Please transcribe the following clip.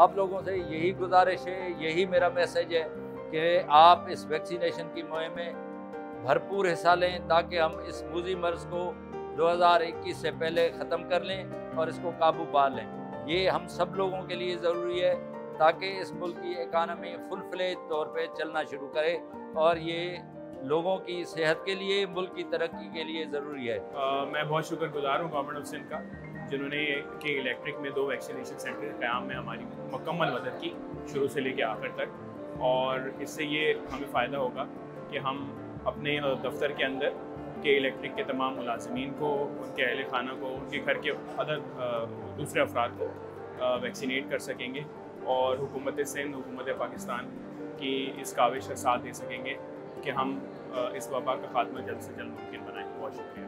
आप लोगों से यही गुजारिश है यही मेरा मैसेज है कि आप इस वैक्सीनेशन की मुहिम में भरपूर हिस्सा लें ताकि हम इस मूजी मर्ज को 2021 से पहले ख़त्म कर लें और इसको काबू पा लें। ये हम सब लोगों के लिए ज़रूरी है ताकि इस मुल्क की इकानमी फुल फ्लेज तौर पे चलना शुरू करे और ये लोगों की सेहत के लिए मुल्क की तरक्की के लिए ज़रूरी है। आ, मैं बहुत शुक्रगुजार हूँ गवर्नमेंट ऑफ़ सिंध का। जिन्होंने के इलेक्ट्रिक में दो वैक्सीनेशन सेंटर के क़्याम में हमारी मुकम्मल मदद की शुरू से लेकर आखिर तक। और इससे ये हमें फ़ायदा होगा कि हम अपने दफ्तर के अंदर के इलेक्ट्रिक के तमाम मुलाजमीन को, उनके अहल खाना को, उनके घर के अदर दूसरे अफराद को वैक्सीनेट कर सकेंगे। और हुकूमत सिंध, हुकूमत पाकिस्तान की इस काविश का साथ दे सकेंगे कि हम इस वबा का खात्मा जल्द से जल्द मुमकिन बनाएँ। बहुत शुक्रिया।